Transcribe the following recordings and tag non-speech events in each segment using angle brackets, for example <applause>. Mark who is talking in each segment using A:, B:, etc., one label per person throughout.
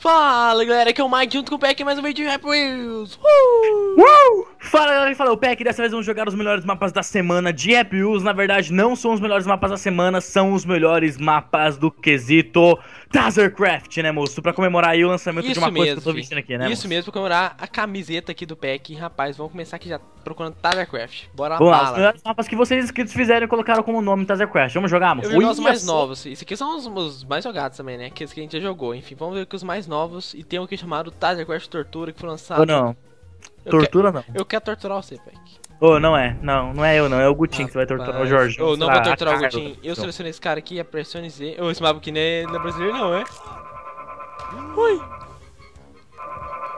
A: Fala galera, aqui é o Mike junto com o Peck mais um vídeo de Rap Wheels.
B: Uh! Uh! Fala galera, fala o Peck, dessa vez vamos jogar os melhores mapas da semana de Rap Wheels. Na verdade, não são os melhores mapas da semana, são os melhores mapas do quesito Tazercraft, né moço? Pra comemorar aí o lançamento
A: Isso
B: de uma
A: mesmo,
B: coisa que eu tô vestindo aqui, né
A: Isso
B: moço?
A: mesmo, pra comemorar a camiseta aqui do Peck. Rapaz, vamos começar aqui já procurando Tazercraft. Bora
B: lá, os melhores mapas que vocês inscritos fizeram e colocaram como nome Tazercraft. Vamos jogar, moço?
A: Eu os mais
B: só.
A: novos. Isso aqui são os, os mais jogados também, né? Aqueles que a gente já jogou. Enfim, vamos ver aqui os mais novos. E tem um aqui chamado Tazercraft Tortura que foi lançado.
B: Ou não?
A: Eu
B: Tortura não.
A: que- Eu quero torturar você, Peck.
B: Ô, não é. Não, não é eu não. É o Gutinho que você vai torturar o Jorge.
A: Ou não
B: Sei lá,
A: vou torturar
B: a
A: o. Gutinho. Eu selecionei esse cara aqui, apressione Z. Ô, esse mapa aqui não é, não é brasileiro não, é? Ui!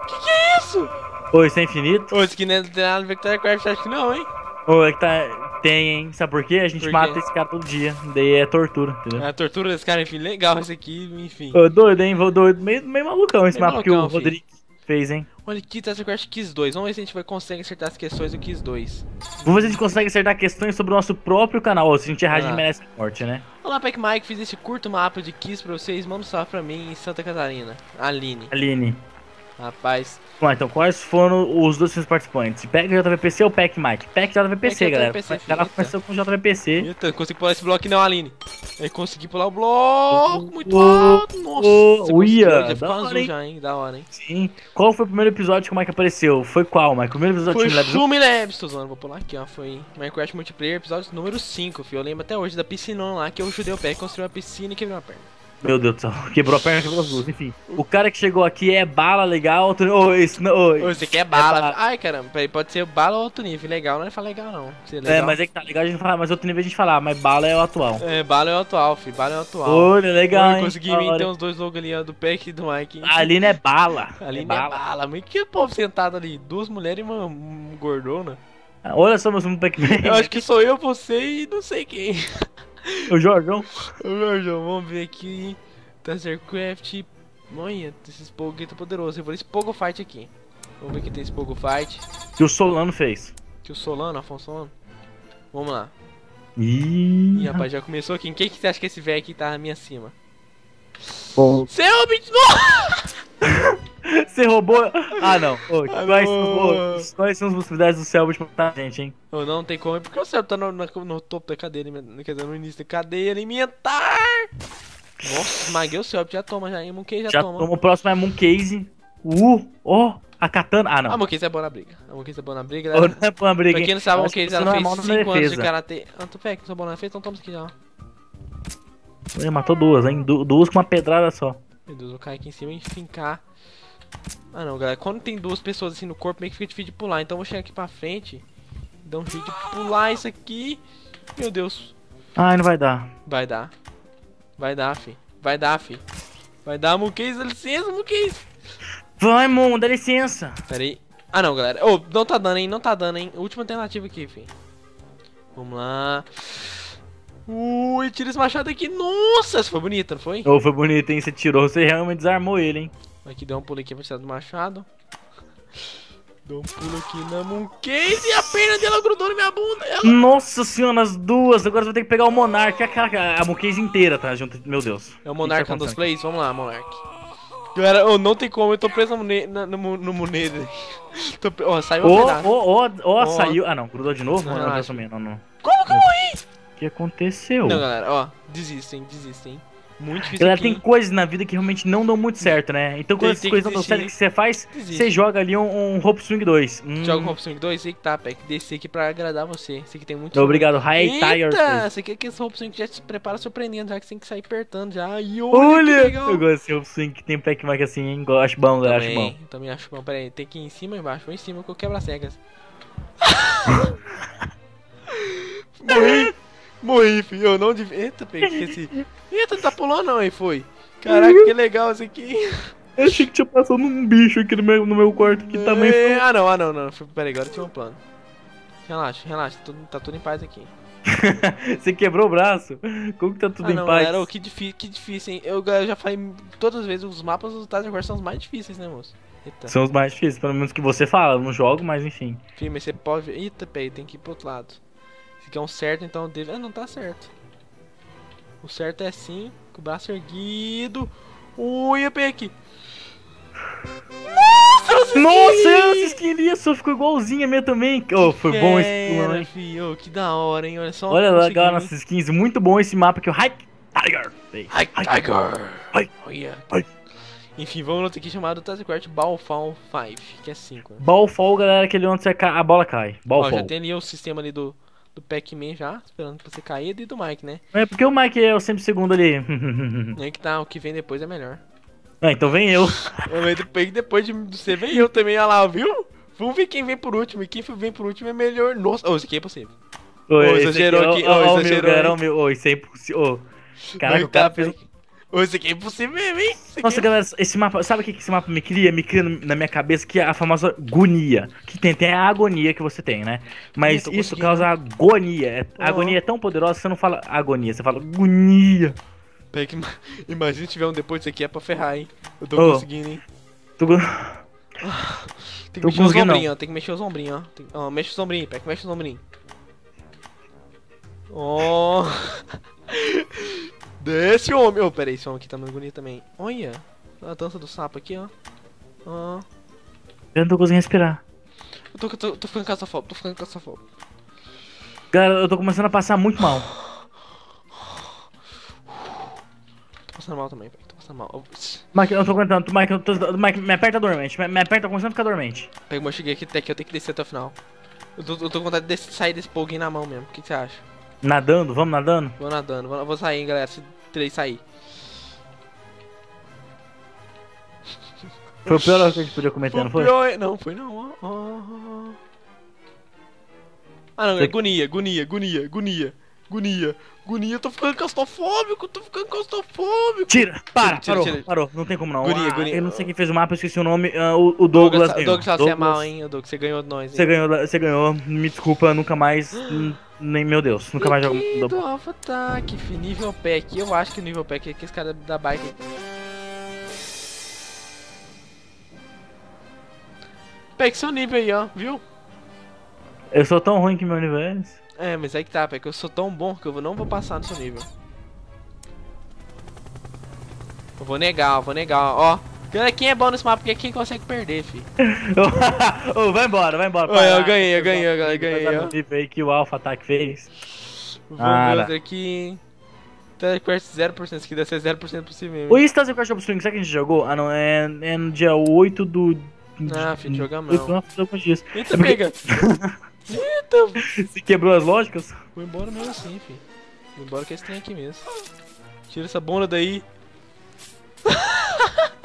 A: Que que é isso?
B: Ô, isso é infinito?
A: Ô, esse aqui não é tem nada a ver com acho que não, hein?
B: Ô, é que tá... Tem, hein? Sabe por quê? A gente
A: Por quê?
B: mata esse cara todo dia. Daí é tortura, entendeu?
A: É a tortura desse cara, enfim, legal esse aqui, enfim.
B: Ô, doido, hein? Vou doido. Meio, meio malucão esse
A: Meio
B: mapa que o
A: malucão, filho.
B: Fez, hein?
A: Olha aqui, Tazercraft Kiss 2. Vamos ver se a gente vai conseguir acertar as questões do Kiss 2.
B: Vamos ver se a gente consegue acertar questões sobre o nosso próprio canal. Ou se a gente errar, a gente merece morte, né?
A: Olá, Pac Mike, fiz esse curto mapa de Kiss pra vocês. Manda um salve pra mim em Santa Catarina. Aline.
B: Aline.
A: Rapaz.
B: Vamos lá, então, quais foram os dois primeiros participantes? Pack JVPC ou Pack Mike? Pack JVPC,
A: Pack
B: galera.
A: JVPC,
B: o cara
A: eita.
B: começou com JVPC.
A: Eita, não consegui pular esse bloco não, Aline. Eu consegui pular o bloco muito
B: Ô,
A: alto. Nossa,
B: ô,
A: você
B: uia,
A: conseguiu, já
B: da
A: ficou
B: hora,
A: azul
B: hein?
A: já, hein? Da hora, hein?
B: Sim. Qual foi o primeiro episódio que o Mike apareceu? Foi qual, Mike? O primeiro episódio
A: Foi
B: do?
A: Shumi Labs, tô zoando, vou pular aqui, ó. Foi Minecraft Multiplayer, episódio número 5, filho. Eu lembro até hoje da piscinona lá que eu ajudei o pé, construí uma piscina e quebrei uma perna.
B: Meu Deus do céu. <laughs> Quebrou a perna, quebrou as duas. Enfim. O cara que chegou aqui é bala legal. Outro... Ô, esse não. ô,
A: Ô, esse aqui é bala.
B: bala.
A: Ai, caramba, peraí, pode ser bala ou outro nível. Legal, não é falar legal, não.
B: É,
A: legal.
B: mas é que tá legal a gente falar, mas outro nível a gente falar, mas bala é o atual.
A: É, bala é o atual, filho. Bala é o atual.
B: Olha, legal, hein?
A: consegui vir ter uns dois logos ali, ó, do Peck e do Mike. hein?
B: A Aline é bala.
A: Ali
B: é
A: não é bala, mas que povo sentado ali? Duas mulheres e uma, gordona.
B: Olha só, meus Pac-Man.
A: Eu acho que sou eu, você e não sei quem. <laughs>
B: O Jorgão.
A: Ô, Jorjão, vamos ver aqui. Tazercraft. Olha, esse Pogo aqui tá poderoso. Eu vou esse Pogo Fight aqui. Vamos ver que tem esse Pogo Fight.
B: Que o Solano fez.
A: Que o Solano, Afonso Solano. Vamos lá.
B: Ih,
A: Ih, rapaz, já começou aqui. Em quem que você acha que esse velho aqui tá na minha cima?
B: bom.
A: Seu bicho! <laughs>
B: Você roubou. Ah, não. Ô,
A: Ah,
B: quais,
A: não.
B: ô, quais são as possibilidades do Selbit matar a gente, hein?
A: Não, não tem como, porque o cérebro tá no, no- no topo da cadeia alimentar. Quer dizer, no início da cadeia alimentar. Nossa, esmaguei o cérebro, já toma, já. E o Monkey já,
B: Já
A: toma.
B: toma o próximo é Mooncase. Uh, ó, a katana. Ah,
A: A
B: não.
A: Monkey é boa na briga. A Monkey é boa na briga,
B: Ô,
A: galera.
B: não é pra uma briga,
A: Pra quem não sabe, a
B: você
A: ela
B: não é
A: fez
B: mal na
A: 5 anos de karatê. Ah, tu pega, não sou bom na defesa, então toma isso aqui já. ó.
B: Ele matou duas, hein? Du- duas com uma pedrada só.
A: Meu Deus, vou cair aqui em cima e fincar. Ah não, galera, quando tem duas pessoas assim no corpo, meio que fica difícil de pular. Então eu vou chegar aqui pra frente. Dar um jeito de pular isso aqui. Meu Deus.
B: Ai, não vai dar.
A: Vai dar. Vai dar, fi. Vai dar, fi. Vai dar, Muquês, dá licença, Muquês.
B: Vai, Mon, dá licença.
A: Pera aí. Ah não, galera. Ô, não tá dando, hein? Não tá dando, hein? Última tentativa aqui, fi. Vamos lá. Ui, tira esse machado aqui. Nossa, essa foi bonita, não foi?
B: Ô, foi bonito, hein? Você tirou, você realmente desarmou ele, hein?
A: Aqui deu um pulo aqui pra tirar do machado. Deu um pulo aqui na Mooncase e a perna dela grudou na minha bunda. Ela...
B: Nossa senhora, as duas. Agora você vai ter que pegar o Monark. Aquela, a Mooncase inteira, tá? Junto. Meu Deus.
A: É o Monark
B: tá
A: on dos
B: acontecendo?
A: plays? Vamos lá, Monark. Galera, oh, não tem como, eu tô preso na no, no. <laughs> Tô pre- Ó, saiu um
B: Ó,
A: pedaço.
B: ó, ó, ó,
A: Ó.
B: saiu. Ah, não, grudou de novo?
A: Não,
B: Não, não,
A: relaxa.
B: não, não, não.
A: Como que eu morri?
B: O que aconteceu?
A: Não, galera, ó, desistem, desistem. Muito difícil
B: Galera, tem coisas na vida que realmente não dão muito certo, né? Então,
A: Tem-
B: quando essas
A: tem que
B: coisas não dão certo, o que você faz?
A: Desiste.
B: Você joga ali um, um Hope Swing 2. Hum,
A: Joga o Hop Swing 2, aí que tá, Peck. Descer aqui pra agradar você. Esse aqui tem muito
B: Obrigado, High Tire.
A: Você quer que esse Hop Swing já te prepara surpreendendo, já que você tem que sair apertando já. E olha, que
B: Olha! Eu gosto desse Hope Swing que tem pack mark assim, hein? Eu Acho bom, eu acho bom.
A: Também, também acho bom. Pera aí, tem que ir em cima ou embaixo? Vou em cima que eu quebro as cegas. <laughs> Morri! <laughs> Morri, filho. Eu não devia. Eita, peguei esse. Eita, não tá pulando não, aí foi. Caraca, que legal isso aqui.
B: Eu achei que tinha passado um bicho aqui no meu, no meu quarto que também
A: É,
B: foi.
A: Ah, não, ah, não, não. Pera aí, agora eu tinha um plano. Relaxa, relaxa. Tudo, tá tudo em paz aqui. <laughs>
B: Você quebrou o braço? Como que tá tudo
A: ah,
B: em
A: não,
B: paz?
A: galera, ô, que, que difícil, hein? Eu, eu já falei todas as vezes, os mapas do Task Force são os mais difíceis, né, moço? Eita.
B: São os mais difíceis, pelo menos que você fala. Eu não jogo, mas enfim.
A: Filho, mas você pode. Eita, peraí, tem que ir pro outro lado. Aqui é um certo, então deve. Ah, não tá certo. O certo é assim, com o braço erguido. Ui, eu aqui.
B: Nossa, essa skin ali só ficou igualzinha a minha também. Oh, foi bom esse hein?
A: filho, que da hora, hein? Olha só.
B: Olha lá, legal nossas skins. Muito bom esse mapa aqui, o Hike Tiger.
A: Ai, Tiger!
B: Ai.
A: Olha. Enfim, vamos no outro aqui chamado Taskcraft Ballfall 5, que é 5. Né?
B: Ball Fall, galera, aquele onde a bola cai. Ball
A: Ó, já tem ali o sistema ali do, do Pac-Man já, esperando pra você cair, e do Mike, né?
B: É porque o Mike é o sempre segundo ali. <laughs>
A: Aí que tá, o que vem depois é melhor.
B: ah, então vem eu. <laughs>
A: Depois, depois de você vem eu também, olha lá, viu? Vamos ver quem vem por último, e quem vem por último é melhor. Nossa, oh, isso aqui é possível.
B: Ô, esse
A: exagerou
B: ó,
A: aqui, ô, exagerou.
B: Ô, isso é impossível. Caraca, o cara
A: tá,
B: fez.
A: Isso aqui é impossível mesmo, hein?
B: Nossa,
A: é-
B: galera, esse mapa, sabe o que esse mapa me cria? Me cria na minha cabeça que é a famosa agonia. Que tem, tem a agonia que você tem, né? Mas
A: Ih, tô
B: isso causa agonia. É- A agonia é tão poderosa que você não fala agonia, você fala agonia.
A: Que ima- <laughs> Imagina se tiver um depois disso aqui, é pra ferrar, hein? Eu tô
B: Ô.
A: conseguindo, hein?
B: Tu-
A: Tem que
B: Tô
A: mexer os ombrinhos, ó. Tem que mexer os ombrinhos, ó. Tem... Ó, mexe os ombrinhos, Peck, mexe os ombrinhos. Ó. <laughs> Desce, homem. Ô, pera aí, esse homem aqui tá muito bonito também. Olha. A dança do sapo aqui, ó. Ó.
B: Eu não tô conseguindo respirar.
A: Eu tô, tô, tô ficando caçafóbico, tô ficando caçafóbico.
B: Galera, eu tô começando a passar muito mal.
A: Tô passando mal também, Peck. Tô passando mal.
B: Mike, eu não tô aguentando. Mike, eu tô, Mike, me aperta dormente. Me, me aperta, começando a ficar dormente.
A: Pega, eu cheguei aqui até aqui, eu tenho que descer até o final. Eu tô, eu tô com vontade de sair desse poguinho na mão mesmo. O que, que você acha?
B: Nadando, vamos nadando?
A: Vou nadando, vou, vou sair, hein, galera. Se três sair.
B: Foi o pior que a gente podia cometer, não foi?
A: pior- Não, foi não. ó. Ah, não,
B: Você-
A: agonia, agonia, agonia, agonia, agonia, agonia. Tô ficando claustrofóbico, tô ficando claustrofóbico.
B: Tira, para,
A: Tira,
B: parou,
A: tira.
B: parou, não tem como não.
A: Agonia,
B: Ah,
A: agonia.
B: Eu não sei quem fez o mapa, eu esqueci o nome, ah, o, o Douglas,
A: Douglas,
B: ganhou.
A: Douglas, você é mal, hein, Douglas. Você ganhou de nós, hein.
B: Você ganhou, você ganhou, me desculpa, nunca mais, hum, nem, meu Deus, nunca mais jogo.
A: Do Alpha Attack, fi, nível pack. Eu acho que o nível pack é que esse cara da bike. Pack seu nível aí, ó, viu?
B: Eu sou tão ruim que meu nível é esse.
A: É, mas aí que tá, Pack. Eu sou tão bom que eu não vou passar no seu nível. Eu vou negar, eu vou negar, ó. Galera, quem é bom nesse mapa porque é quem consegue perder, fi. <laughs>
B: Ô, vai embora, vai embora.
A: Olha, eu ganhei, eu ganhei, eu ganhei,
B: Vai dar
A: ó.
B: aí que o Alpha Attack fez.
A: Vamos ver aqui. Telequest 0%, isso aqui deve ser 0% por si mesmo.
B: O Crash of Swing, sabe que a gente jogou? Ah, não, é, é no dia 8 do...
A: Ah, filho, jogamos
B: dias.
A: Eita,
B: É porque-
A: pega! Eita! <laughs>
B: Se quebrou as lógicas?
A: Vou embora mesmo assim, fi. Vou embora com esse trem aqui mesmo. Tira essa bunda daí. <laughs>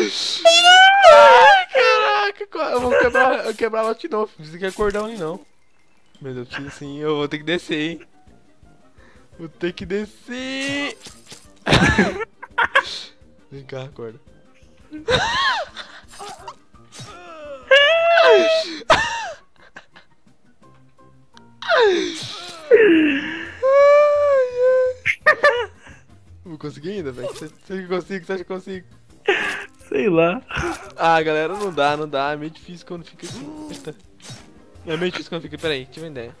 A: Ai, caraca! Eu vou quebrar, eu quebrar ela de novo. Não precisa que cordão ali não. Meu Deus, preciso sim. Eu vou ter que descer, hein. Vou ter que descer. <laughs> Vem cá, acorda. Vou conseguir ainda, velho. Você acha que eu consigo? Você acha que eu consigo?
B: Sei lá.
A: Ah, galera, não dá, não dá. É meio difícil quando fica assim. É meio difícil quando fica. Peraí, tive uma ideia.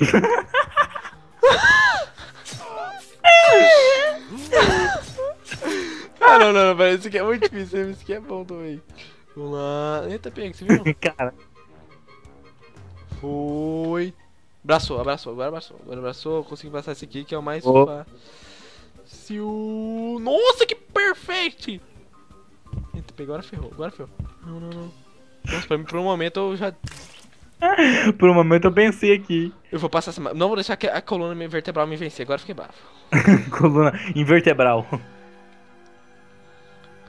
A: <laughs> ah, não, não, não, peraí. Isso aqui é muito difícil. Isso aqui é bom também. Vamos lá. Eita, pega, você viu?
B: Cara,
A: Foi. Abraçou, abraçou, agora abraçou. Agora abraçou, consegui passar esse aqui que é o mais
B: Ô.
A: fácil. Nossa, que perfeito! Eita, pegou, agora ferrou, agora ferrou. Não, não, não. Nossa, pra mim, por um momento eu já. <laughs>
B: por um momento eu pensei aqui.
A: Eu vou passar essa. Não vou deixar que a coluna vertebral me vencer, agora fiquei bravo. <laughs>
B: Coluna invertebral.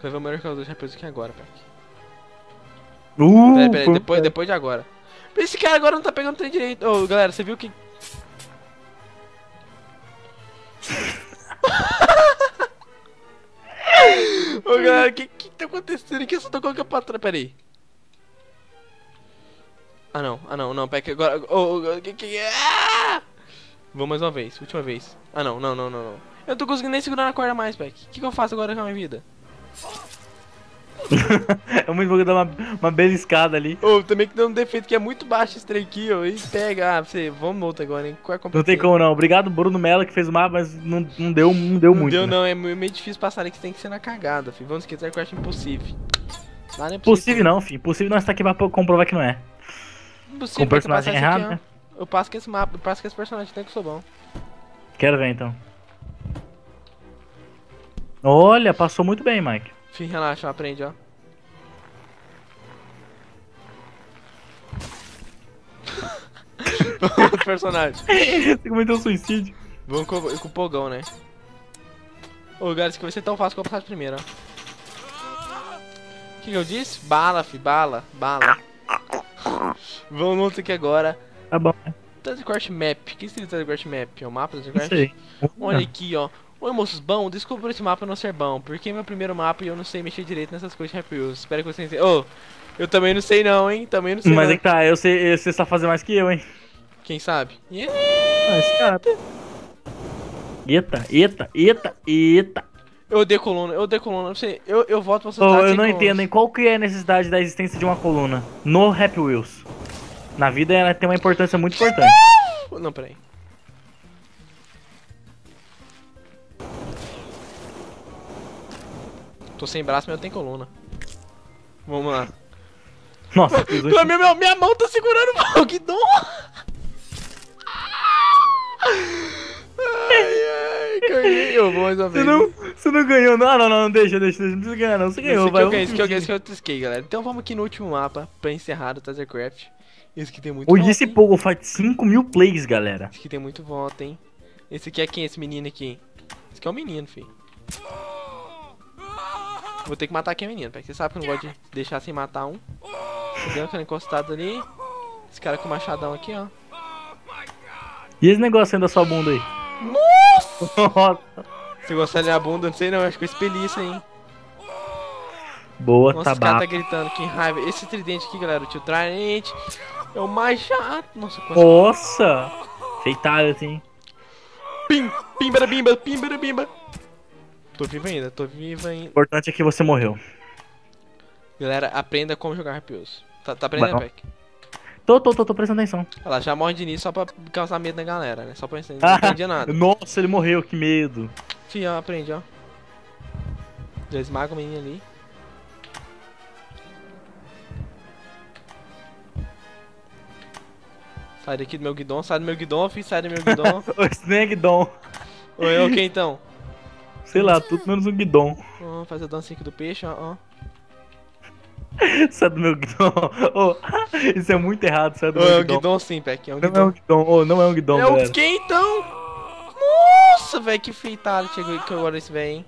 A: Vai ver o melhor que eu já depois aqui agora, Peck.
B: Uh,
A: Peraí, depois, depois de agora. Esse cara agora não tá pegando o trem direito. Ô, galera, você viu que. <laughs> Ô, galera, o que, que tá acontecendo aqui? Eu só tô colocando pra trás. Pera aí. Ah, não. Ah, não, não. Peck, agora. Ô, ô, que que é? Ah! Vou mais uma vez, última vez. Ah, não, não, não, não, não. Eu não tô conseguindo nem segurar na corda mais, Peck. O que, que eu faço agora com a minha vida? <laughs>
B: é muito bom dá uma, uma beliscada ali.
A: Ô, também que deu um defeito que é muito baixo esse trem aqui, ó. E pega. Ah, você. Vamos outro agora, hein? Qual é
B: Não tem como não. Obrigado, Bruno Mello, que fez o mapa, mas não, não deu, não deu
A: Não
B: muito.
A: deu,
B: né?
A: não. É meio difícil passar ali que tem que ser na cagada, filho. Vamos esquecer que eu acho impossível. Lá não é
B: Possível não, filho. Possível nós tá aqui pra comprovar que não é.
A: Impossível
B: Com personagem errado,
A: aqui,
B: né?
A: Eu passo com esse mapa, eu passo com esse personagem, tem que eu sou bom.
B: Quero ver então. Olha, passou muito bem, Mike.
A: Filho, relaxa, aprende, ó. <laughs> Outro personagem.
B: Você cometeu um suicídio.
A: Vamos com, com o Pogão, né? Ô, galera, isso aqui vai ser tão fácil que eu vou passar de primeiro, ó. O que, que eu disse? Bala, fi, bala, bala. Vamos no outro aqui agora.
B: Tá bom, né?
A: Tazecraft Map. O que seria Tazecraft Map? É o mapa do
B: aí.
A: Olha aqui, ó. Oi, moços, bom, desculpa esse mapa não ser bom, porque é meu primeiro mapa e eu não sei mexer direito nessas coisas de Happy Wheels. Espero que vocês... Ô, eu também não sei não, hein? Também não sei
B: Mas
A: não.
B: é que tá, eu sei, você sabe fazer mais que eu, hein?
A: Quem sabe? Yeah.
B: Ah, esse cara. Eita, eita, eita, eita.
A: Eu odeio coluna, eu odeio coluna. Sei, eu, eu voto pra sociedade
B: eu
A: sem
B: não
A: colunas.
B: entendo, hein? Qual que é a necessidade da existência de uma coluna no Happy Wheels? Na vida ela tem uma importância muito importante.
A: Não, peraí. Tô sem braço, mas eu tenho coluna. Vamos lá.
B: Nossa, um
A: Pela minha, minha, minha mão tá segurando o guidon. Ai, ai, ganhei. Eu vou mais uma
B: Você
A: vez.
B: não, você não ganhou, não, não, não, deixa, deixa, deixa, não precisa ganhar, não. Você ganhou,
A: Esse
B: vai.
A: eu ganhei, esse
B: vamos
A: aqui eu ganhei, esse aqui eu trisquei, galera. Então vamos aqui no último mapa pra encerrar o Tazercraft. Esse aqui tem muito
B: Hoje
A: voto,
B: esse povo faz 5 mil plays, galera.
A: Esse aqui tem muito voto, hein? Esse aqui é quem, esse menino aqui? Esse aqui é o menino, filho. Vou ter que matar aqui a menina, porque você sabe que eu não gosto de deixar sem matar um. Entendeu? Aquela encostado ali. Esse cara com o machadão aqui, ó.
B: E esse negócio aí da sua bunda aí? Nossa!
A: Se gostar da minha bunda, não sei não, acho que eu expeli isso aí, hein?
B: Boa,
A: Nossa,
B: tá
A: esse cara tá
B: bom.
A: gritando, que raiva. Esse tridente aqui, galera, o tio Trident é o mais chato. Nossa, quase.
B: Nossa! Fatality, hein?
A: Pim, pimba, bimba, pimba, bimba. Tô vivo ainda, tô vivo
B: O
A: ainda.
B: importante é que você morreu.
A: Galera, aprenda como jogar Rapios. Tá, tá aprendendo. Peck?
B: Tô, tô, tô, tô prestando atenção.
A: Ela já morre de início só pra causar medo na galera, né? Só pra ensinar.
B: Ah.
A: Não entendia nada.
B: Nossa, ele morreu, que medo.
A: Fih, ó, aprende, ó. Já esmaga o menino ali. Sai daqui do meu guidon, sai do meu guidon, filho, sai do meu guidon. <laughs>
B: O Snagdon.
A: Oi, é o que então?
B: Sei lá, tudo menos um guidon.
A: Ó, faz a dança aqui do peixe, ó.
B: Sai do meu guidon. Ô, <laughs> isso é muito errado, sai do
A: Ô,
B: meu
A: é um
B: guidon.
A: guidon sim, Peck, é um
B: Não é
A: guidon.
B: um guidon, ô, não é um guidon,
A: É o que então? Nossa, velho, que fatality chegou que agora esse velho, hein?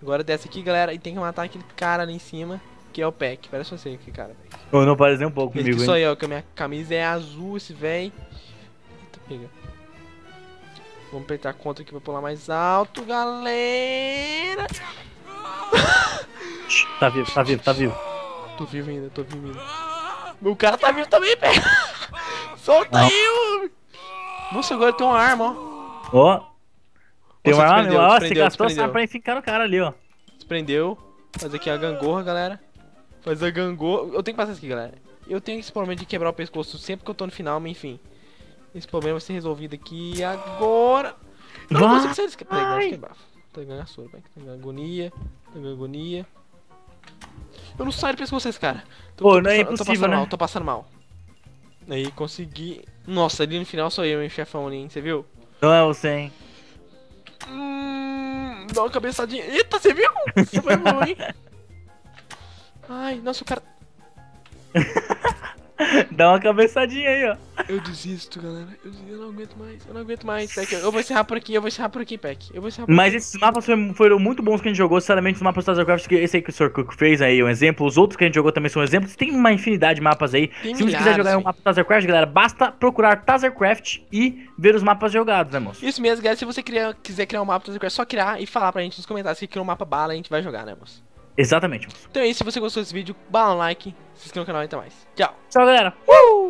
A: Agora desce aqui, galera, e tem que matar aquele cara ali em cima, que é o Peck. Parece você aqui, cara.
B: Ô, não parece nem um pouco
A: Esse
B: comigo,
A: sou
B: hein?
A: eu, que a minha camisa é azul, esse velho. Eita, pega. Vamos apertar contra aqui pra pular mais alto, galera. <laughs>
B: Tá vivo, tá vivo, tá vivo.
A: Tô vivo ainda, tô vivo ainda. Meu cara tá vivo também, pega. <laughs> Solta
B: Não.
A: aí, homem. Nossa, agora tem uma arma, ó.
B: Ó. Tem
A: Nossa,
B: uma arma ó, você gastou essa arma pra enficar no cara ali, ó.
A: Desprendeu. Faz aqui a gangorra, galera. Faz a gangorra. Eu tenho que passar isso aqui, galera. Eu tenho esse problema de quebrar o pescoço sempre que eu tô no final, mas enfim. Esse problema vai ser resolvido aqui agora. Não
B: Vai.
A: consigo sair desse... Peraí, agora fiquei bafo. Tá ganhando a sua. Tá ganhando agonia. Tá ganhando agonia. Eu não saio do pescoço desse cara. Tô,
B: Pô,
A: tô
B: não é
A: passando- tô
B: impossível,
A: passando
B: né?
A: mal, tô passando mal. Aí consegui. Nossa, ali no final sou eu, hein, chefão ali, hein? Você viu?
B: Não é você, hein?
A: Hum, dá uma cabeçadinha. Eita, você viu? Você foi bom, hein? <laughs> Ai, nossa, o cara. <laughs> <laughs>
B: Dá uma cabeçadinha aí, ó.
A: Eu desisto, galera. Eu, eu não aguento mais. Eu não aguento mais, Peck. Eu vou encerrar por aqui, eu vou encerrar por aqui, Peck. Eu vou encerrar por
B: Mas esses mapas foram, muito bons que a gente jogou, sinceramente, os mapas do StarCraft, que esse aí que o Sr. Cook fez aí é um exemplo, os outros que a gente jogou também são exemplos, tem uma infinidade de mapas aí.
A: Tem
B: Se você quiser jogar um mapa do StarCraft, galera, basta procurar Tazercraft e ver os mapas jogados, né, moço?
A: Isso mesmo, galera. Se você criar- quiser criar um mapa do Zcraft, é só criar e falar pra gente nos comentários que criou um mapa bala e a gente vai jogar, né, moço?
B: Exatamente.
A: Então é isso. Se você gostou desse vídeo, bala um like, se inscreva no canal e até mais. Tchau.
B: Tchau, galera. Uh!